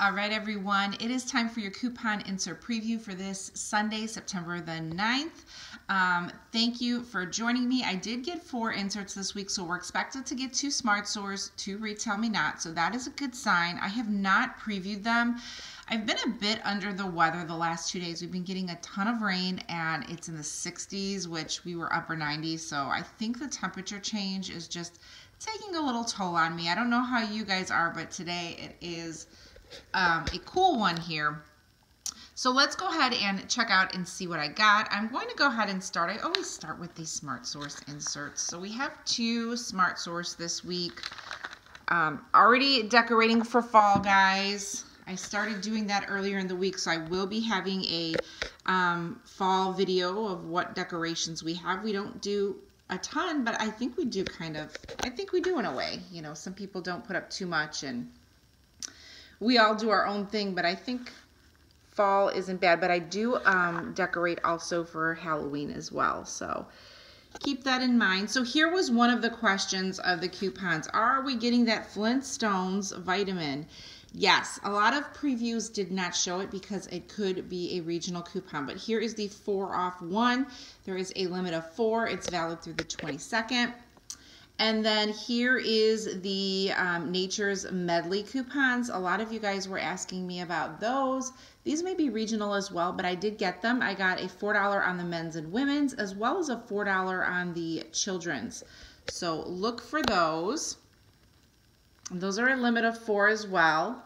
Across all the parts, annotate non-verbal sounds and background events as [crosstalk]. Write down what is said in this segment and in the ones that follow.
All right, everyone, it is time for your coupon insert preview for this Sunday, September the 9th. Um, thank you for joining me. I did get four inserts this week, so we're expected to get two Smart Source, two Retail Me Not, so that is a good sign. I have not previewed them. I've been a bit under the weather the last two days. We've been getting a ton of rain and it's in the 60s, which we were upper 90s, so I think the temperature change is just taking a little toll on me. I don't know how you guys are, but today it is um, a cool one here. So let's go ahead and check out and see what I got. I'm going to go ahead and start. I always start with these Smart Source inserts. So we have two Smart Source this week. Um, already decorating for fall, guys. I started doing that earlier in the week, so I will be having a um, fall video of what decorations we have. We don't do a ton, but I think we do kind of, I think we do in a way. You know, some people don't put up too much and we all do our own thing, but I think fall isn't bad. But I do um, decorate also for Halloween as well. So keep that in mind. So here was one of the questions of the coupons. Are we getting that Flintstones vitamin? Yes, a lot of previews did not show it because it could be a regional coupon. But here is the four off one. There is a limit of four. It's valid through the 22nd. And then here is the um, Nature's Medley coupons. A lot of you guys were asking me about those. These may be regional as well, but I did get them. I got a $4 on the men's and women's as well as a $4 on the children's. So look for those. Those are a limit of four as well.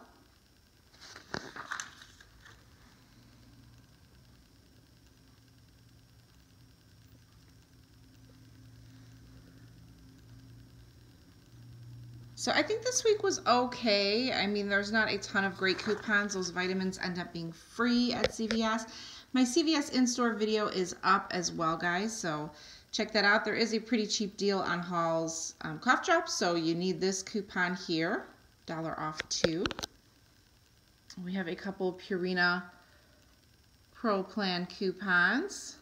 So I think this week was okay. I mean, there's not a ton of great coupons. Those vitamins end up being free at CVS. My CVS in-store video is up as well, guys. So check that out. There is a pretty cheap deal on Hall's um, cough drops. So you need this coupon here, dollar off two. We have a couple Purina Pro Plan coupons.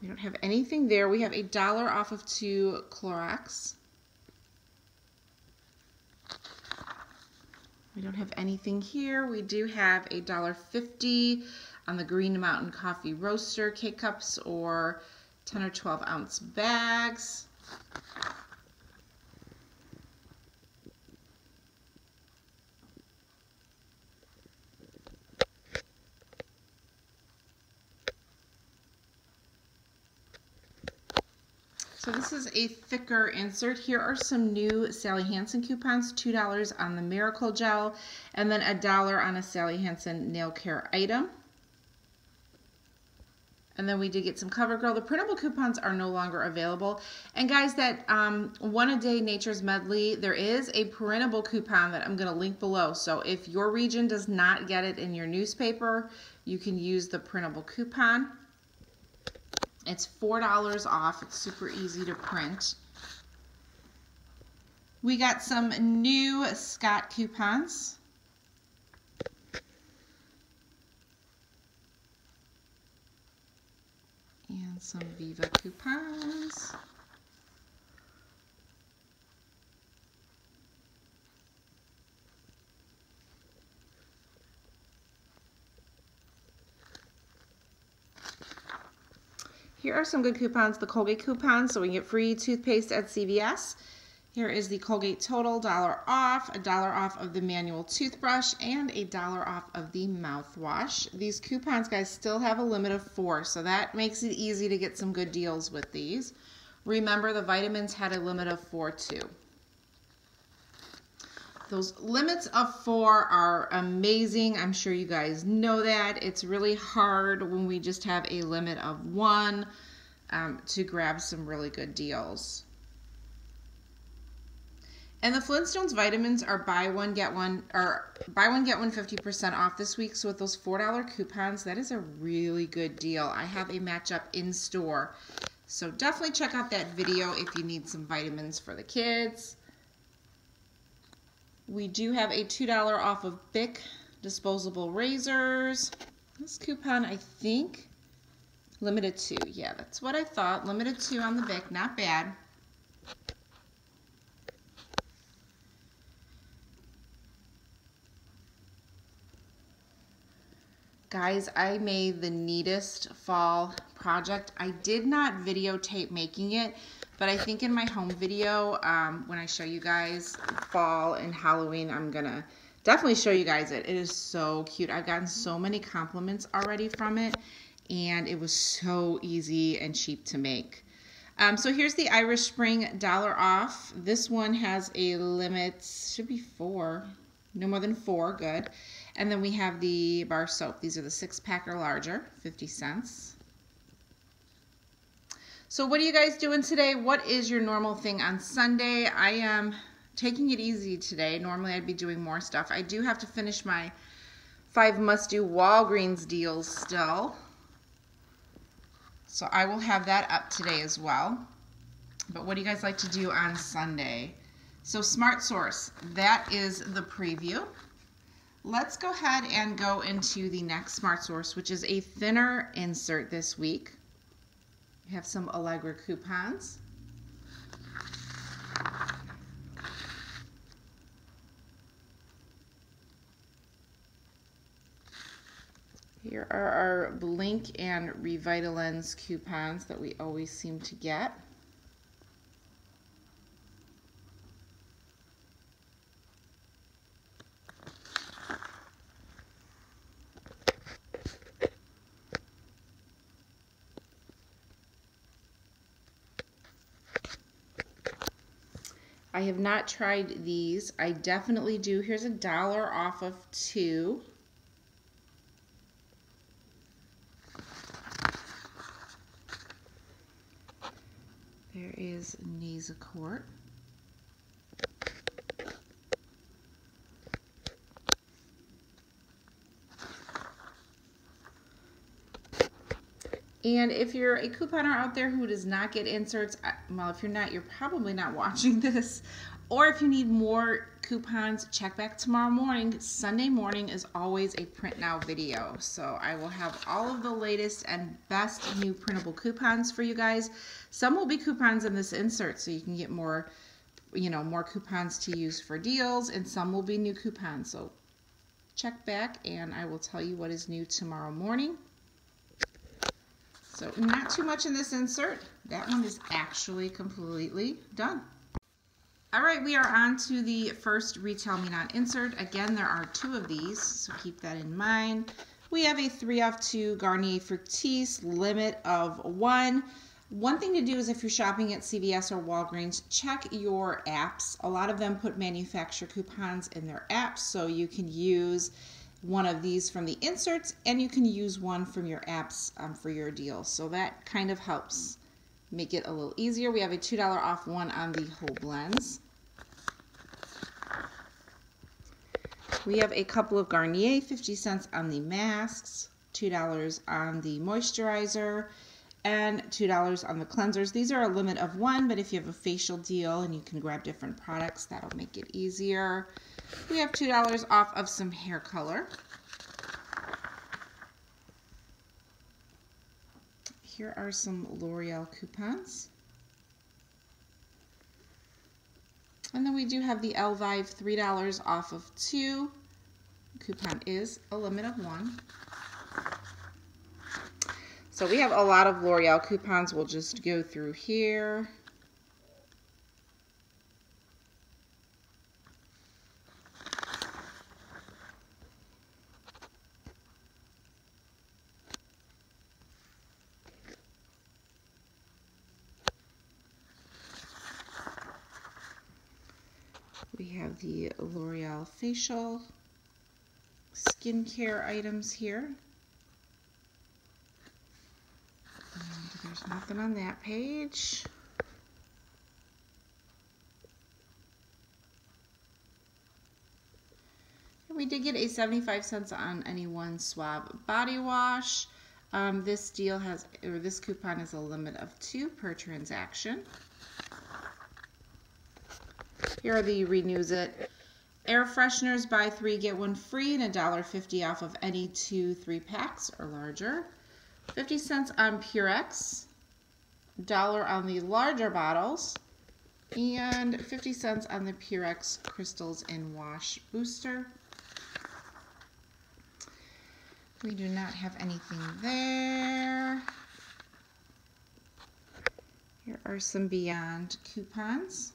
We don't have anything there. We have a dollar off of two Clorox. We don't have anything here. We do have a dollar fifty on the Green Mountain Coffee Roaster K-Cups or 10 or 12 ounce bags. So this is a thicker insert. Here are some new Sally Hansen coupons, $2 on the Miracle Gel, and then a dollar on a Sally Hansen nail care item. And then we did get some CoverGirl. The printable coupons are no longer available. And guys, that um, one a day Nature's Medley, there is a printable coupon that I'm going to link below. So if your region does not get it in your newspaper, you can use the printable coupon. It's $4 off. It's super easy to print. We got some new Scott coupons. And some Viva coupons. Here are some good coupons, the Colgate coupons, so we get free toothpaste at CVS. Here is the Colgate Total dollar off, a dollar off of the manual toothbrush, and a dollar off of the mouthwash. These coupons, guys, still have a limit of four, so that makes it easy to get some good deals with these. Remember, the vitamins had a limit of four, too. Those limits of four are amazing. I'm sure you guys know that. It's really hard when we just have a limit of one um, to grab some really good deals. And the Flintstones vitamins are buy one get one or buy one get one 50% off this week. So with those $4 coupons, that is a really good deal. I have a matchup in store. So definitely check out that video if you need some vitamins for the kids. We do have a $2 off of Bic disposable razors. This coupon, I think, limited to. Yeah, that's what I thought. Limited to on the Bic. Not bad. Guys, I made the neatest fall project. I did not videotape making it but I think in my home video, um, when I show you guys fall and Halloween, I'm gonna definitely show you guys it. It is so cute. I've gotten so many compliments already from it, and it was so easy and cheap to make. Um, so here's the Irish Spring dollar off. This one has a limit, should be four, no more than four, good. And then we have the bar soap. These are the six pack or larger, 50 cents. So what are you guys doing today? What is your normal thing on Sunday? I am taking it easy today. Normally I'd be doing more stuff. I do have to finish my five must-do Walgreens deals still. So I will have that up today as well. But what do you guys like to do on Sunday? So Smart Source, that is the preview. Let's go ahead and go into the next Smart Source, which is a thinner insert this week. Have some Allegra coupons. Here are our Blink and Revitalens coupons that we always seem to get. I have not tried these. I definitely do. Here's a dollar off of two. There is Nasacort. And if you're a couponer out there who does not get inserts, well, if you're not, you're probably not watching [laughs] this. Or if you need more coupons, check back tomorrow morning. Sunday morning is always a print now video. So I will have all of the latest and best new printable coupons for you guys. Some will be coupons in this insert so you can get more, you know, more coupons to use for deals and some will be new coupons. So check back and I will tell you what is new tomorrow morning. So not too much in this insert. That one is actually completely done. All right, we are on to the first Retail Me Not insert. Again, there are two of these, so keep that in mind. We have a 3 off 2 Garnier Fructis limit of 1. One thing to do is if you're shopping at CVS or Walgreens, check your apps. A lot of them put manufacturer coupons in their apps, so you can use one of these from the inserts and you can use one from your apps um, for your deal. So that kind of helps make it a little easier. We have a $2 off one on the whole blends. We have a couple of Garnier, 50 cents on the masks, $2 on the moisturizer, and $2 on the cleansers. These are a limit of one, but if you have a facial deal and you can grab different products, that'll make it easier. We have $2 off of some hair color. Here are some L'Oreal coupons. And then we do have the Elvive $3 off of two. Coupon is a limit of one. So we have a lot of L'Oreal coupons. We'll just go through here. We have the L'Oreal facial skincare items here. And there's nothing on that page. We did get a 75 cents on any one Suave body wash. Um, this deal has, or this coupon is a limit of two per transaction. Here are the Renuzit air fresheners. Buy three, get one free, and $1.50 off of any two three packs or larger. 50 cents on Purex, dollar on the larger bottles, and 50 cents on the Purex Crystals in Wash Booster. We do not have anything there. Here are some Beyond coupons.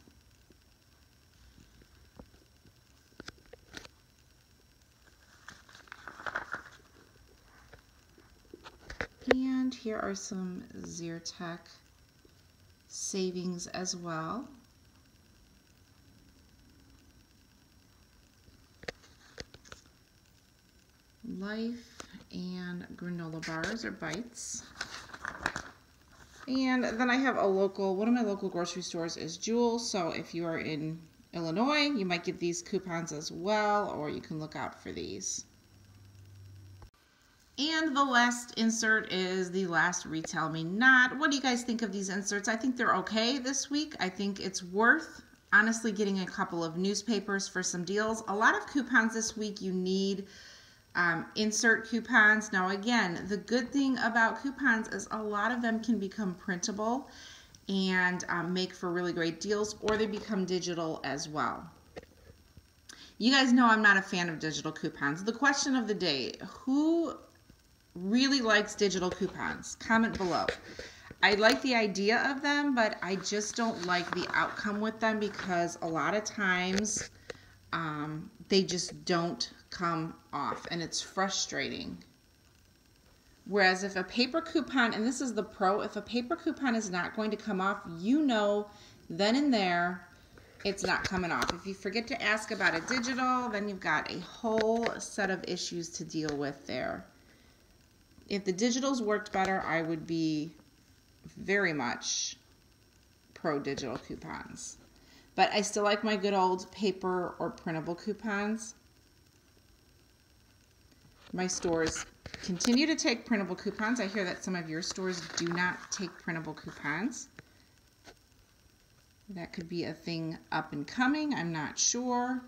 And here are some Zyrtec savings as well. Life and granola bars or bites. And then I have a local, one of my local grocery stores is Jewel. So if you are in Illinois, you might get these coupons as well, or you can look out for these. And the last insert is the last Retail Me Not. What do you guys think of these inserts? I think they're okay this week. I think it's worth honestly getting a couple of newspapers for some deals. A lot of coupons this week you need um, insert coupons. Now, again, the good thing about coupons is a lot of them can become printable and um, make for really great deals, or they become digital as well. You guys know I'm not a fan of digital coupons. The question of the day who really likes digital coupons? Comment below. I like the idea of them, but I just don't like the outcome with them because a lot of times um, they just don't come off and it's frustrating. Whereas if a paper coupon, and this is the pro, if a paper coupon is not going to come off, you know then and there it's not coming off. If you forget to ask about a digital, then you've got a whole set of issues to deal with there. If the digitals worked better, I would be very much pro digital coupons. But I still like my good old paper or printable coupons. My stores continue to take printable coupons. I hear that some of your stores do not take printable coupons. That could be a thing up and coming. I'm not sure.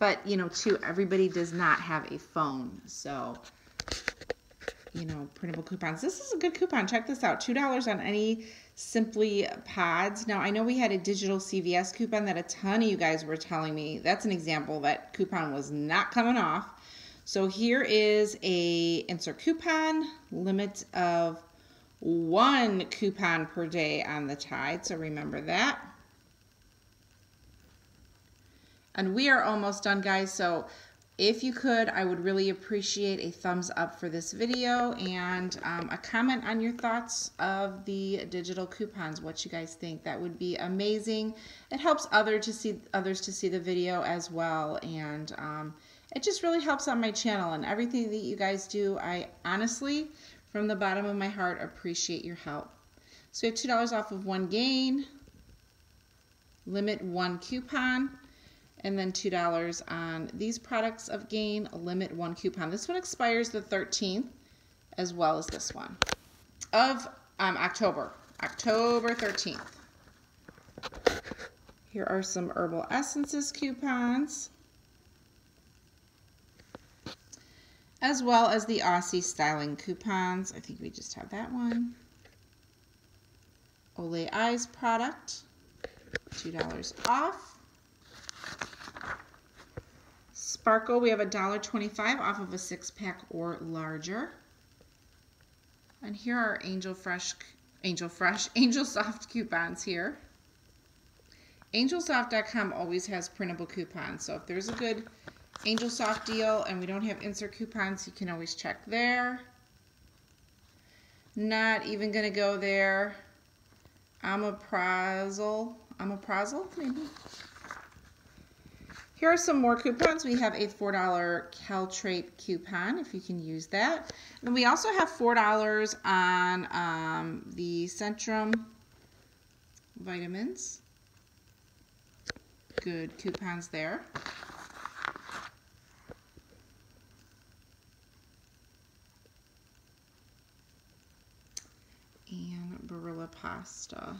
But, you know, too, everybody does not have a phone. So, you know, printable coupons. This is a good coupon. Check this out. $2 on any Simply Pods. Now, I know we had a digital CVS coupon that a ton of you guys were telling me. That's an example that coupon was not coming off. So here is a insert coupon, limit of one coupon per day on the Tide. So remember that. And we are almost done, guys. So if you could, I would really appreciate a thumbs up for this video and um, a comment on your thoughts of the digital coupons, what you guys think. That would be amazing. It helps other to see others to see the video as well. And um, it just really helps on my channel and everything that you guys do. I honestly, from the bottom of my heart, appreciate your help. So we have $2 off of one gain, limit one coupon and then $2 on these products of Gain, limit one coupon. This one expires the 13th, as well as this one of um, October, October 13th. Here are some Herbal Essences coupons, as well as the Aussie Styling coupons. I think we just have that one. Olay Eyes product, $2 off. Sparkle, we have a $1.25 off of a six pack or larger. And here are Angel Fresh, Angel Fresh, [laughs] Angel Soft coupons here. AngelSoft.com always has printable coupons. So if there's a good AngelSoft deal and we don't have insert coupons, you can always check there. Not even going to go there. Omeprazole. Omeprazole, maybe? Here are some more coupons. We have a $4 Caltrate coupon, if you can use that. And we also have $4 on um, the Centrum vitamins. Good coupons there. And Barilla pasta.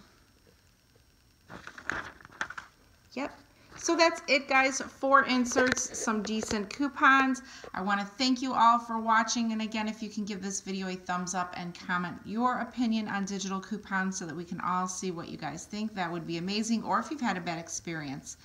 Yep, so that's it, guys. Four inserts, some decent coupons. I want to thank you all for watching. And again, if you can give this video a thumbs up and comment your opinion on digital coupons so that we can all see what you guys think, that would be amazing. Or if you've had a bad experience.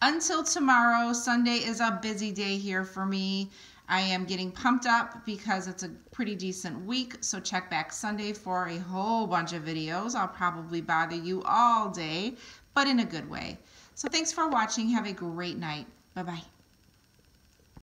until tomorrow, Sunday is a busy day here for me. I am getting pumped up because it's a pretty decent week. So check back Sunday for a whole bunch of videos. I'll probably bother you all day, but in a good way. So thanks for watching. Have a great night. Bye bye.